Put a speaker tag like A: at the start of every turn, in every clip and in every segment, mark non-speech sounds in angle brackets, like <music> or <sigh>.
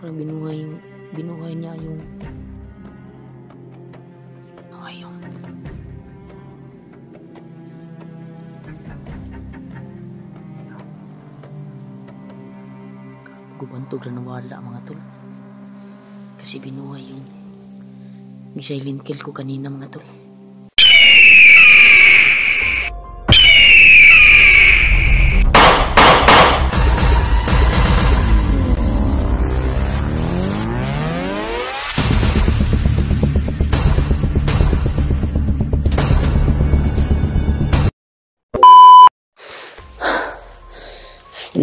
A: Parang binuhay, binuhay niya yung yung gubantog na nawala mga tol. Kasi binuhay yung silent kill ko kanina mga tol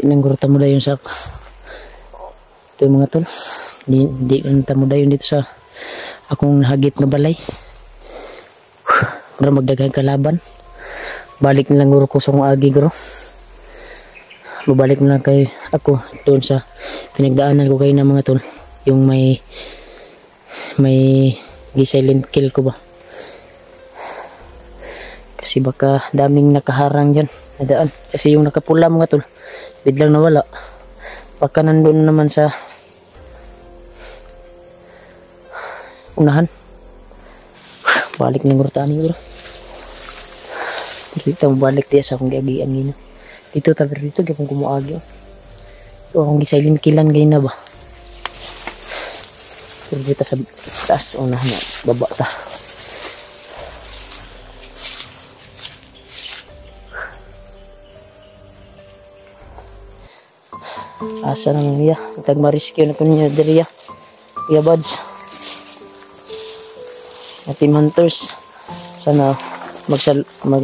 A: Hindi nang guro tamo dayon sa ito yung mga tol. Hindi, hindi nang tamo dayon dito sa akong hagit na balay. Para magdaghan kalaban. Balik na lang guro ko sa akong agi guro. Babalik na kay ako doon sa pinagdaanan ko kayo na mga tol. Yung may may silent kill ko ba. Kasi baka daming nakaharang dyan. Nadaan. Kasi yung nakapula mga tol biglang nawala. Baka nandun naman sa unahan. <sighs> Balik ng gurtaan ni bro. Dito balik diya sa akong giagian gina dito ta pero dito gapong kumuagi so akong gisilent killan gay na ba? Pero dito sa taas unahan na baba ta asa na niya tag ma-rescue na ko niya diri ya ya buds. Team hunters. Sana magsal mag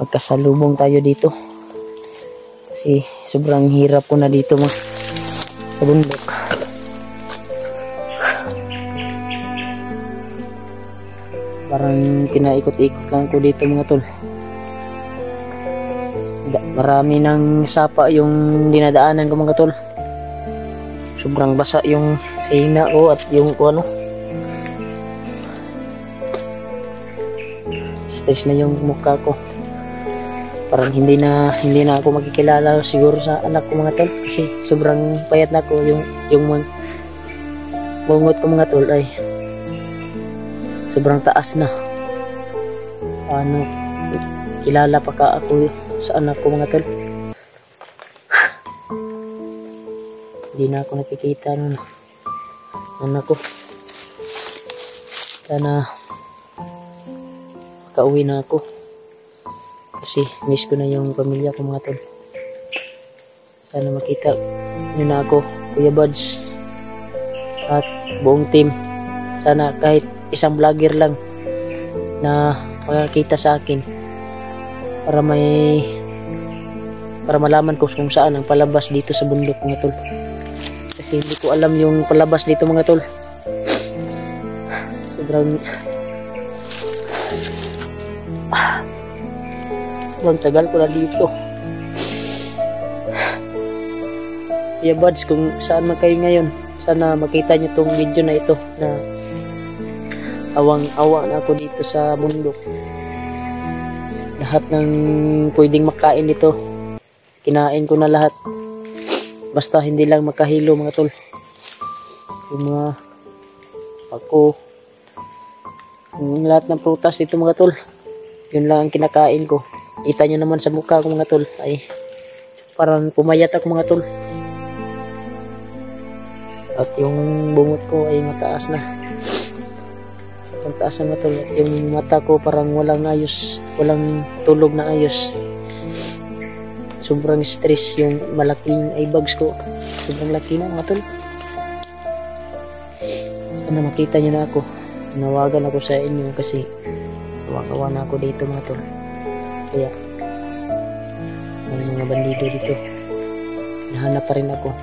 A: magkasalubong tayo dito. Kasi sobrang hirap ko na dito ma sa bundok. Parang pinaikot-ikot lang ko dito mga tol marami ng sapa yung dinadaanan ko mga tol. Sobrang basa yung sina ko at yung ano. Stress na yung mukha ko. Parang hindi na hindi na ako magkikilala siguro sa anak ko mga tol. Kasi sobrang payat na ko yung yung mga bungot ko mga tol ay sobrang taas na. Ano kilala pa ka ako sa anak ko mga tol. Hindi na ako nakikita nun anak ko. Sana kauwi na ako. Kasi miss ko na yung pamilya ko mga tol. Sana makita nyo na ako kuya buds. At buong team. Sana kahit isang vlogger lang na makakita sa akin para may para malaman ko kung saan ang palabas dito sa bundok mga tol. Kasi hindi ko alam yung palabas dito mga tol. Sobrang sobrang tagal ko na dito. Yeah buds kung saan man kayo ngayon sana makita nyo tong video na ito na awang awa na ako dito sa bundok lahat ng pwedeng makain dito. Kinain ko na lahat. Basta hindi lang makahilo mga tol. Yung mga ako yung lahat ng prutas dito mga tol. Yun lang ang kinakain ko. Kita nyo naman sa mukha ko mga tol. Ay parang pumayat ako mga tol. At yung bungot ko ay mataas na ang taas na tol yung mata ko parang walang ayos. Walang tulog na ayos. Sobrang stress yung malaking eye bags ko. Sobrang laki na mga sana makita nyo na ako. Nawagan ako sa inyo kasi kawa na ako dito mga tol kaya may mga bandido dito. Nahanap pa rin ako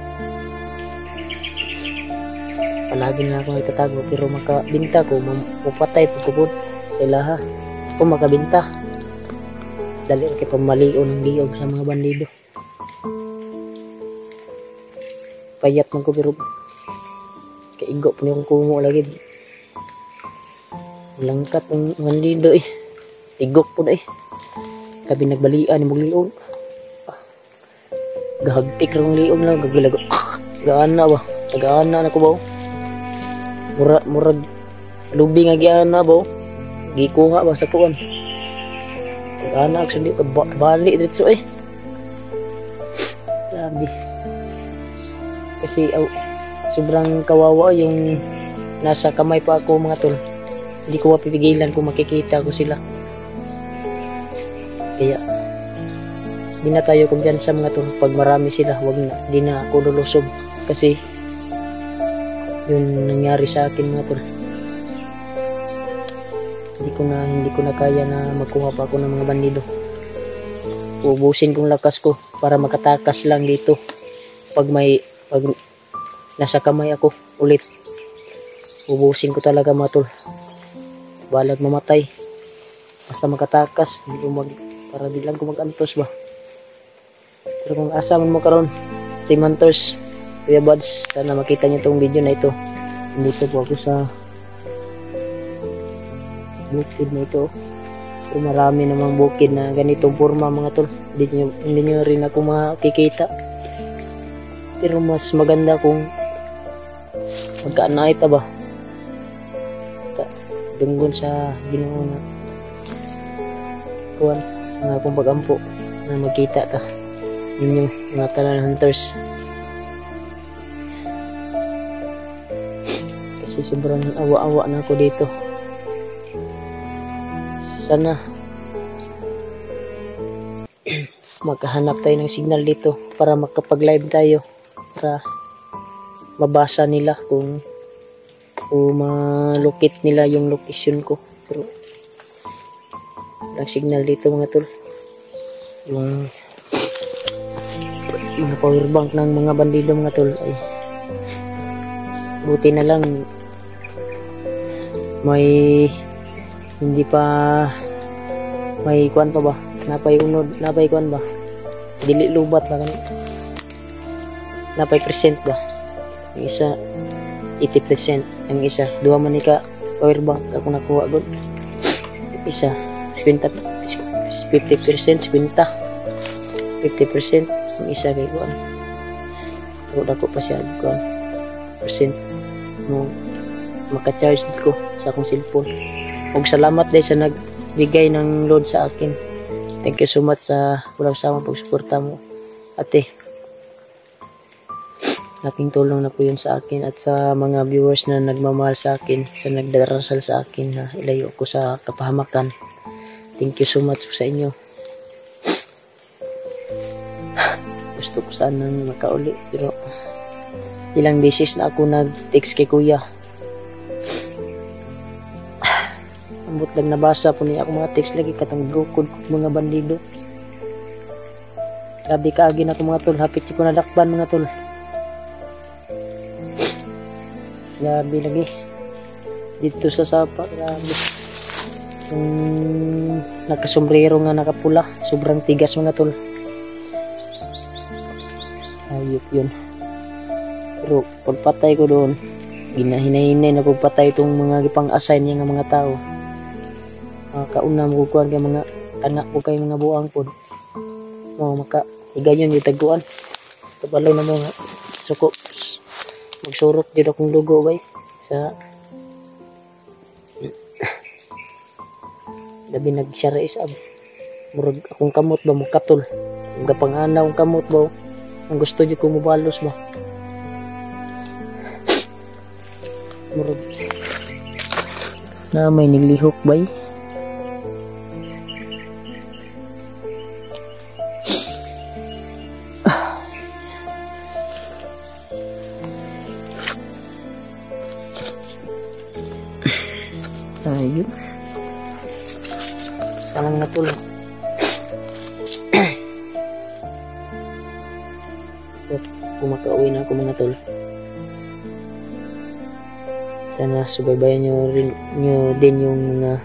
A: palagi na ako itatago pero makabinta ko mapatay po sa ilaha kung makabinta dali kay pamalion liog sa mga bandido payat man ko pero kaigo po niyong kumo lagi Langkat ng lido eh. Tigok po na eh. Kabi nagbalian yung liog. Gahagtik lang liog lang. Gagilag. <coughs> Gaana ba? Tagaana na ko ba? Murag, murag. Lubi nga giana ba? Gikuha ba sa kuwan? Tagaana actually. Ba bali dito eh. Grabe. Kasi aw, sobrang kawawa yung nasa kamay pa ako mga tol. Hindi ko mapipigilan kung makikita ko sila. Kaya, di na tayo kumpiyansa mga tol. Pag marami sila, wag na. Di na ako lulusog. Kasi, yun nangyari sa akin mga tol. Hindi ko na, hindi ko na kaya na magkuha pa ako ng mga bandido. Ubusin kong lakas ko para makatakas lang dito. Pag may, pag nasa kamay ako ulit. Ubusin ko talaga mga tol. Balag mamatay. Basta makatakas, hindi ko mag, para di lang ko mag-antos ba. Pero kung asa man mo karon, Team Hunters, Kuya Buds, sana makita niyo tong video na ito. Dito po ako sa bukid na ito. So, marami namang bukid na ganitong forma mga tol. Hindi nyo, hindi nyo rin ako makikita. Pero mas maganda kung magkaanay ta ba. Dunggon sa ginoo na kuwan nga akong pagampo na magkita ta ninyo mga tanan hunters kasi sobrang awa-awa na ako dito. Sana <clears throat> makahanap tayo ng signal dito para makapag live tayo para mabasa nila kung o malukit nila yung location ko. Pero walang signal dito mga tol. Yung mga power bank ng mga bandido mga tol ay buti na lang may hindi pa may kuan pa ba? Napay unod napay kuan ba? Dili lubat ba kani napay percent ba? Yung isa 80% ang isa duha man ni ka power bank ako nakuha gud. Isa 50 50% 50 50% ang isa kay kuan pero dako pa siya kuan percent. Mo maka-charge ko sa akong cellphone. Ug salamat dahil sa nagbigay ng load sa akin. Thank you so much sa walang sawang pagsuporta mo ate. Laking tulong na po yun sa akin at sa mga viewers na nagmamahal sa akin sa nagdarasal sa akin na ilayo ko sa kapahamakan. Thank you so much sa inyo. <sighs> Gusto ko sanang makauli pero ilang beses na ako nag-text kay kuya ambot lang nabasa po niya ako mga text. Lagi katang gukod mga bandido. Grabe kaagi na ako mga tol. Hapit ko nadakban mga tol. Grabe lagi. Dito sa sapa grabe. Yung nakasombrero nga nakapula. Sobrang tigas mga tol. Ayop yun. Pero pagpatay ko doon ginahinay-hinay na pagpatay itong mga gipang-assign niya nga mga tao uh, kauna mo kukuhan kay mga tanak ko kay mga buang po. Mo maka higayon yung taguan. Kapalay na mo suko. Magsurot dito akong lugo bay sa <clears throat> labi nagsyara isab murag akong kamot ba mukatol ang gapanganaw ang kamot ba ang gusto di ko mubalos ba. Murag na may niglihok bay sana subaybayan nyo rin nyo din yung mga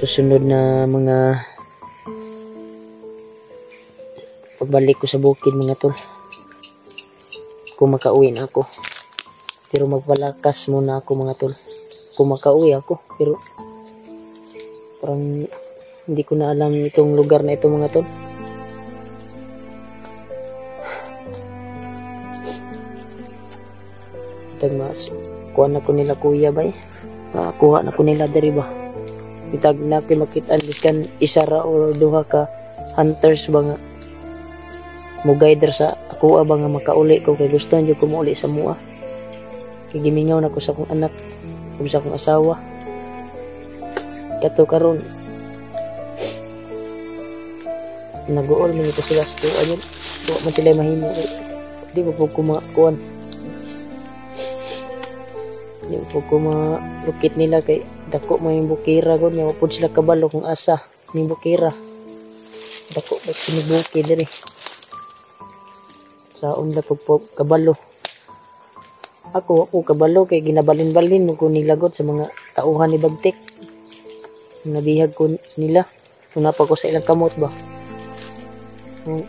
A: susunod na mga pagbalik ko sa bukid mga tol kung makauwi na ako pero magpalakas muna ako mga tol kung makauwi ako. Pero parang hindi ko na alam itong lugar na ito mga tol. Itag mas kuha na ko nila kuya ba eh. Ah, kuha na ko nila diri ba. Itag na kay makita kan isa ra o duha ka hunters ba nga mo guide sa ako ba nga makauli ko kay gusto nyo ko mauli sa mua. Kay gimingaw na ko sa akong anak, ug sa akong asawa. Kato karon nag-uol man ito sila sa tuwa yun. Man sila mahimo. Di ko po kumakuan. Di po kumalukit nila kay dako yung bukira ko. Nga po sila kabalo kung asa ni bukira. Dako ba kinibuki diri. Sa unda po po kabalo. Ako ako kabalo kay ginabalin-balin mo ko nilagot sa mga tauhan ni Bagtik. Nabihag ko nila. Tunapa ko sa ilang kamot ba. Kung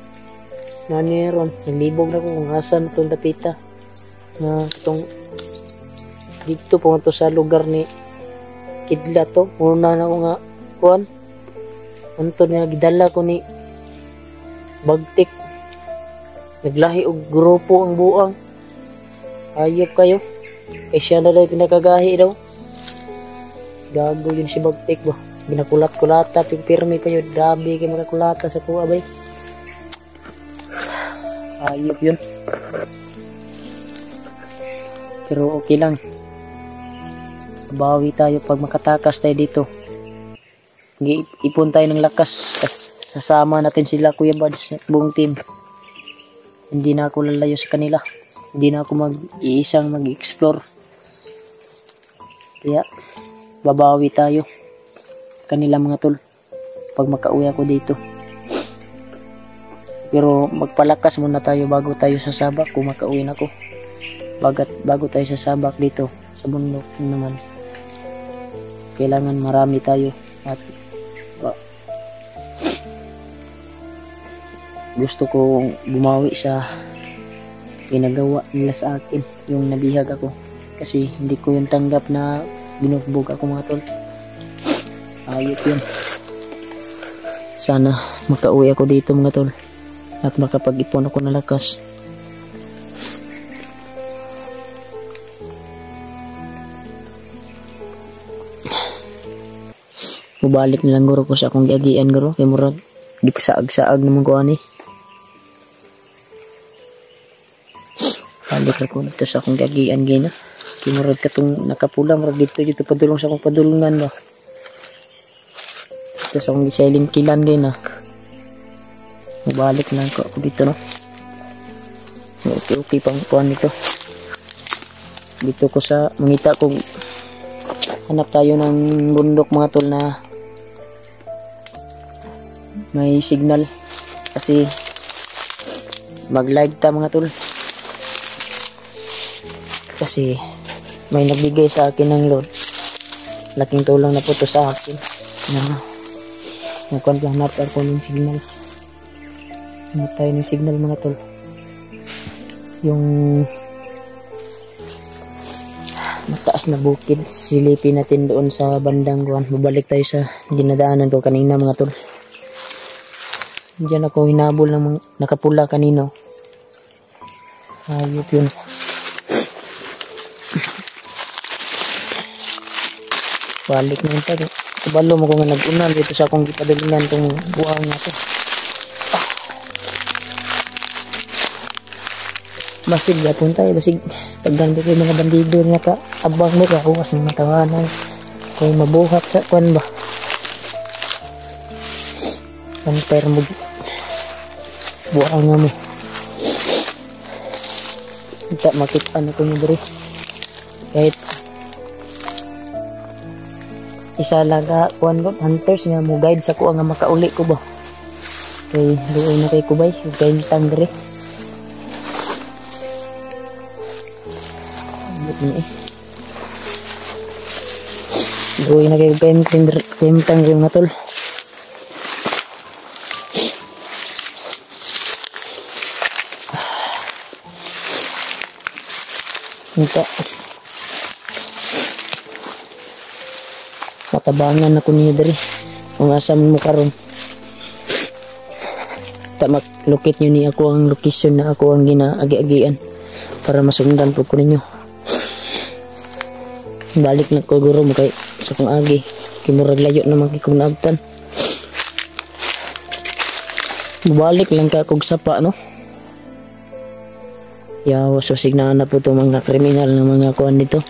A: nani ron, nalibog na kung asan itong dapita. Na itong dito to sa lugar ni Kidla to. Una na ko nga kuan. Anto niya gidala ko ni Bagtik. Naglahi og grupo ang buang. Ayop kayo. Kay siya na daw pinakagahi daw. Gago yun si Bagtik ba. Binakulat-kulata, pipirmi pa yun. Grabe kay makakulata sa kuha bay. Ayop yun. Pero okay lang. Bawi tayo pag makatakas tayo dito. Ipon tayo ng lakas. Kas- Sasama natin sila Kuya Buds buong team. Hindi na ako lalayo sa kanila. Hindi na ako mag-iisang mag-explore. Kaya, babawi tayo sa kanila mga tol. Pag makauwi ako dito. Pero magpalakas muna tayo bago tayo sa sabak kung makauwi na ako. Bagat, bago tayo sa sabak dito sa bundok naman. Kailangan marami tayo at ba, gusto ko bumawi sa ginagawa nila sa akin yung nabihag ako. Kasi hindi ko yung tanggap na binugbog ako mga tol. Ayop yun. Sana makauwi ako dito mga tol at makapag-ipon ako ng lakas mubalik nilang guro ko sa akong giagian guro. Kay murag di pa saag-saag naman ko ani. Balik ko dito sa akong giagian gina. Kay murag katong nakapula murag dito dito padulong sa akong padulungan ba? Dito sa akong gisilin kilan gina. Mubalik lang ko ako dito no? Okay okay pang kuhan nito. Dito ko sa mangita kung hanap tayo ng bundok mga tol na may signal. Kasi mag live ta mga tol. Kasi may nagbigay sa akin ng load. Laking tulong na po to sa akin. Na nakuha lang hanap ako ng signal. Hanap tayo ng signal mga tol. Yung mataas na bukid. Silipin natin doon sa bandang guwan. Babalik tayo sa dinadaanan ko kanina mga tol Diyan ako hinabol ng mga nakapula kanino. Ayop yun. Balik na yun tayo. Kabalo mo ko nga nag-unan dito sa akong gipadalingan tong buhang nga to. Basig yapon tayo, basig pagdando kay mga bandido nga ka abang mo ka huwas ng matawanan kay mabuhat sa kwan ba ang mo buang nga mo kita makita na ko diri kahit isa lang ka kuan ko hunters nga mo guide sa ko nga makauli ko ba? Kay duay na kay kubay kay tang diri duay na kay kay tang diri nga tol Kita. matabangan ako niyo diri kung asam mo karon. Ta maklukit nyo ni ako ang location na ako ang ginaagi-agian para masundan po ko ninyo. Balik na ko guro mo kay sa kong agi. Kimurag layo naman kay kong naagtan. Balik lang ka kog sapa no yawa so signa na po to mga kriminal na mga kuan nito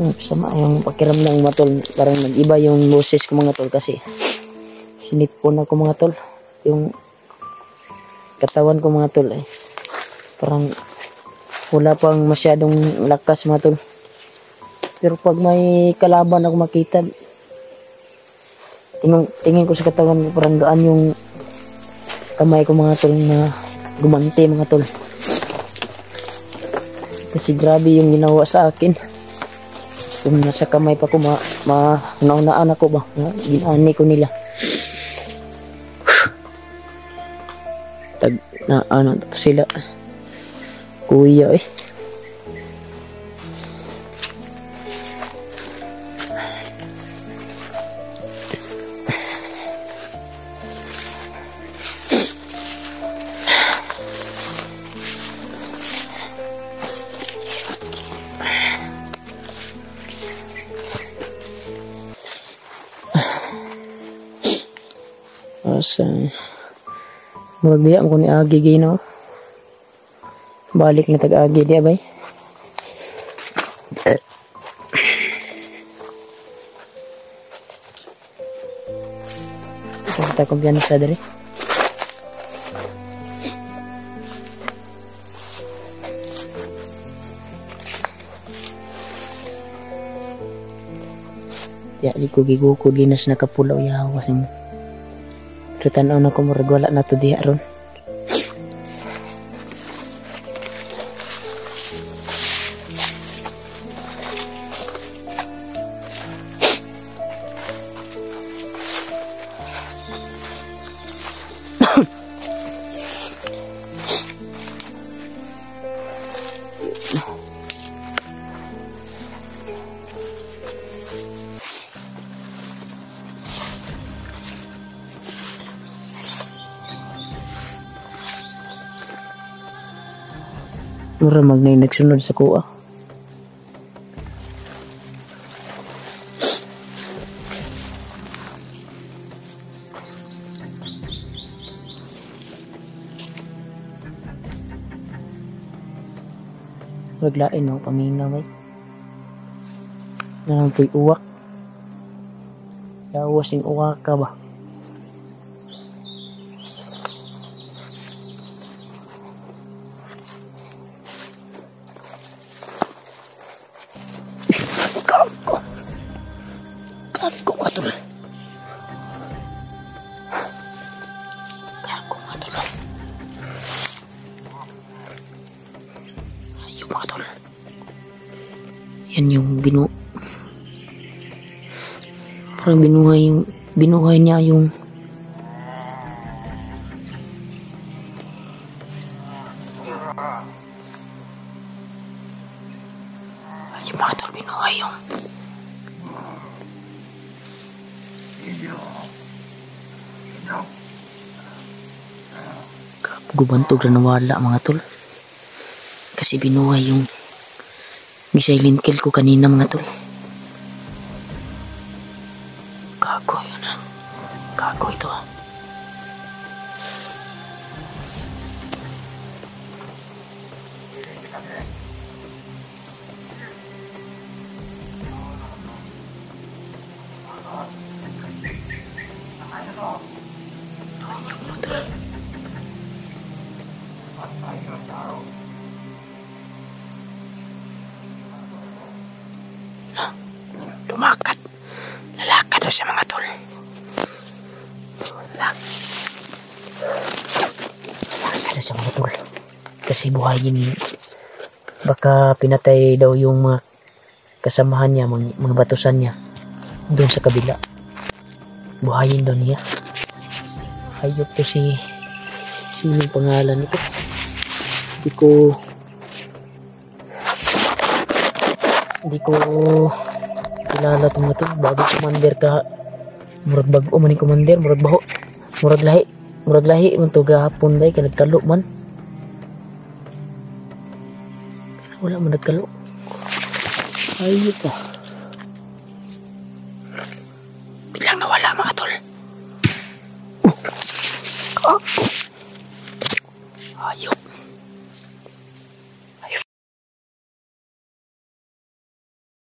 A: Hmm, sama yung pakiramdam mga tol. Parang nag-iba yung boses ko mga tol kasi sinipon ako mga tol. Yung katawan ko mga tol ay parang wala pang masyadong lakas mga tol. Pero pag may kalaban ako makita, tingin, tingin ko sa katawan ko parang gaan yung kamay ko mga tol na gumanti mga tol. Kasi grabe yung ginawa sa akin kung nasa kamay pa ko ma, ma naunaan ako ba ginani ko nila <sighs> tag na ano sila kuya eh Asa Magdiya mo ko ni Agi gino. Balik na tag-agi di bay. Kita ko biyan sa dali. Ya, di ko gigukod ginas nakapulaw yawa sa mo. Tanaw na ko murag wala na to diha ron. Mura mag na nagsunod sa kuha. Maglain no, paminaw may. Nalang po'y uwak. Yawas yung uwak ka ba? Binuhay yung... Binuhay niya yung... Ayaw mga tol, binuhay yung... gubantog na nawala mga tol. Kasi binuhay yung gisilent kill ko kanina mga tol kasi buhayin baka pinatay daw yung mga kasamahan niya mga, mga batusan niya doon sa kabila buhayin daw niya. Hayop to si sinong pangalan nito. Hindi ko hindi ko kilala itong na to. Bago commander ka murag bago man yung commander, murag baho. Murag lahi. Murag lahi man to gahapon ba kay nagkalo man. Wala man nagkalo. Ayun ka.